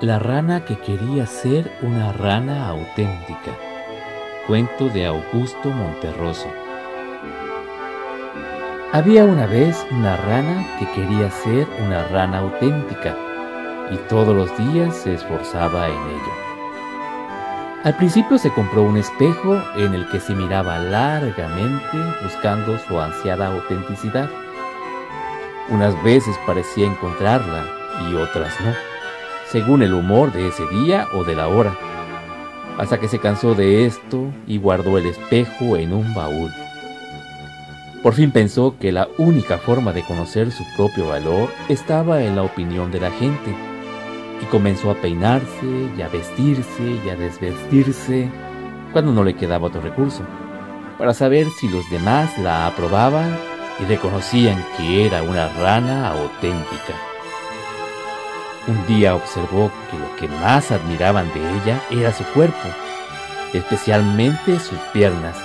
La rana que quería ser una rana auténtica. Cuento de Augusto Monterroso. Había una vez una rana que quería ser una rana auténtica y todos los días se esforzaba en ello. Al principio se compró un espejo en el que se miraba largamente buscando su ansiada autenticidad. Unas veces parecía encontrarla y otras no según el humor de ese día o de la hora, hasta que se cansó de esto y guardó el espejo en un baúl. Por fin pensó que la única forma de conocer su propio valor estaba en la opinión de la gente, y comenzó a peinarse y a vestirse y a desvestirse cuando no le quedaba otro recurso, para saber si los demás la aprobaban y reconocían que era una rana auténtica. Un día observó que lo que más admiraban de ella era su cuerpo, especialmente sus piernas,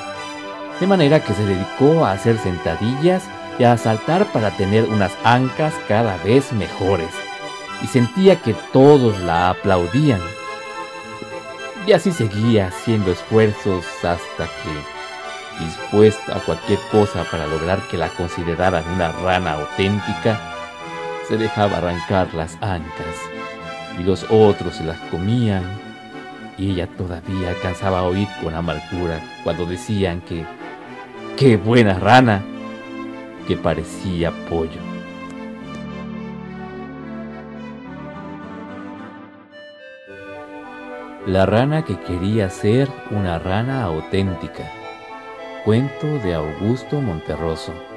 de manera que se dedicó a hacer sentadillas y a saltar para tener unas ancas cada vez mejores, y sentía que todos la aplaudían. Y así seguía haciendo esfuerzos hasta que, dispuesta a cualquier cosa para lograr que la consideraran una rana auténtica, se dejaba arrancar las ancas y los otros se las comían y ella todavía alcanzaba a oír con amargura cuando decían que qué buena rana que parecía pollo. La rana que quería ser una rana auténtica. Cuento de Augusto Monterroso.